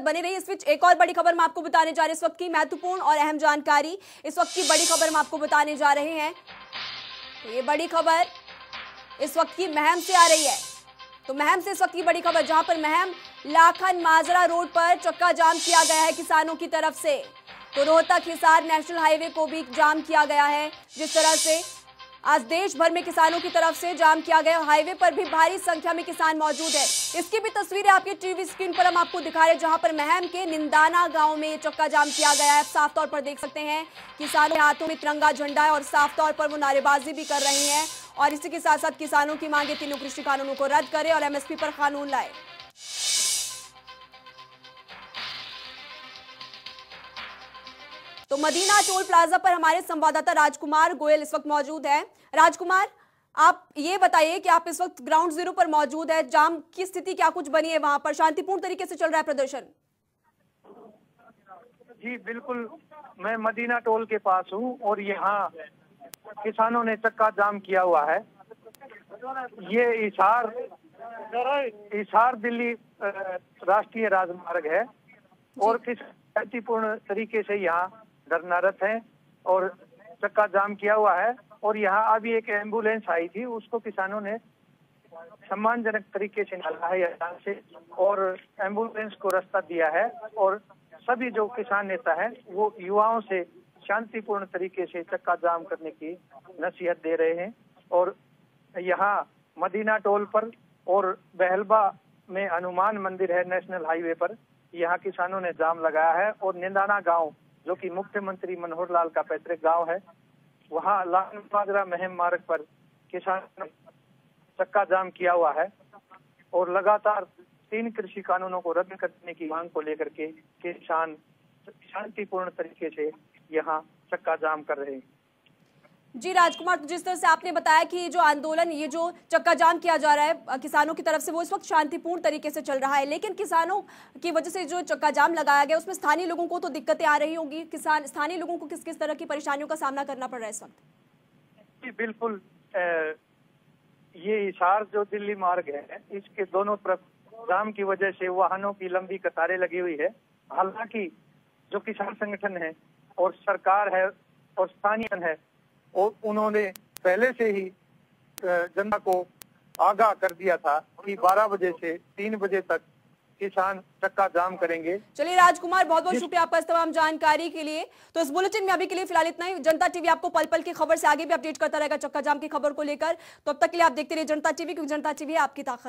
बने रही। इस बीच एक और बड़ी खबर मैं आपको बताने जा रही इस वक्त की महत्वपूर्ण और अहम जानकारी इस वक्त की बड़ी खबर हम आपको बताने जा रहे हैं। ये बड़ी खबर इस वक्त की महम से आ रही है। तो महम से इस वक्त की बड़ी खबर, जहाँ पर महम लाखन माजरा रोड पर चक्का जाम किया गया है किसानों की तरफ़ से। तो रोहतक हिसार नेशनल हाईवे को भी जाम किया गया है, जिस तरह से आज देश भर में किसानों की तरफ़ से जाम किया गया हाईवे पर भी भारी संख्या में किसान मौजूद है। इसकी भी तस्वीरें आपकी टीवी स्क्रीन पर हम आपको दिखा रहे हैं, जहाँ पर महम के निंदाना गाँव में चक्का जाम किया गया है। साफ़ तौर पर देख सकते हैं, किसानों के हाथों में तिरंगा झंडा है और साफ़ तौर पर वो नारेबाजी भी कर रहे हैं। और इसी के साथ साथ किसानों की मांगे, तीनों कृषि कानूनों को रद्द करे और एमएसपी पर कानून लाए। तो मदीना टोल प्लाजा पर हमारे संवाददाता राजकुमार गोयल इस वक्त मौजूद है। राजकुमार आप ये बताइए कि आप इस वक्त ग्राउंड ज़ीरो पर मौजूद है। जाम की स्थिति क्या कुछ बनी है वहाँ पर? शांतिपूर्ण तरीके से चल रहा है प्रदर्शन। जी बिल्कुल। मैं मदीना टोल के पास हूँ और यहाँ किसानों ने चक्का जाम किया हुआ है। ये इशार इशार दिल्ली राष्ट्रीय राजमार्ग है। और किस शांतिपूर्ण तरीके से यहाँ धरनारत है और चक्का जाम किया हुआ है और यहाँ अभी एक एंबुलेंस आई थी, उसको किसानों ने सम्मानजनक तरीके से निकाला है, यहाँ से और एंबुलेंस को रास्ता दिया है और सभी जो किसान नेता है, वो युवाओं से शांतिपूर्ण तरीके से चक्का जाम करने की नसीहत दे रहे हैं और यहाँ मदीना टोल पर और बहलबा में हनुमान मंदिर है नेशनल हाईवे पर, यहाँ किसानों ने जाम लगाया है और निंदाना गाँव जो कि मुख्यमंत्री मनोहर लाल का पैतृक गाँव है, वहाँ लाल बाजरा महम मार्ग पर किसान चक्का जाम किया हुआ है और लगातार तीन कृषि कानूनों को रद्द करने की मांग को लेकर के किसान शांतिपूर्ण तरीके से यहाँ चक्का जाम कर रहे हैं। जी, राजकुमार तो जिस तरह से आपने बताया कि ये जो आंदोलन, ये जो चक्का जाम किया जा रहा है किसानों की तरफ़ से, वो इस वक्त शांतिपूर्ण तरीके से चल रहा है। लेकिन किसानों की वजह से जो चक्का जाम लगाया गया, उसमें स्थानीय लोगों को तो दिक्कतें आ रही होंगी। किसान, स्थानीय लोगों को किस किस तरह की परेशानियों का सामना करना पड़ रहा है इस वक्त? बिल्कुल ये इशार जो दिल्ली मार्ग है, इसके दोनों तरफ़ जाम की वजह से वाहनों की लंबी कतारें लगी हुई है। हालाँकि जो किसान संगठन है और सरकार है और स्थानीय है और उन्होंने पहले से ही जनता को आगाह कर दिया था। कि 12 बजे से 3 बजे तक किसान चक्का जाम करेंगे। चलिए राजकुमार बहुत बहुत शुक्रिया आपका इस तमाम जानकारी के लिए। तो इस बुलेटिन में अभी के लिए फ़िलहाल इतना ही। जनता टीवी आपको पल पल की खबर से आगे भी अपडेट करता रहेगा चक्का जाम की खबर को लेकर। तो अब तक के लिए आप देखते रहिए जनता टीवी क्योंकि जनता टीवी आपकी ताकत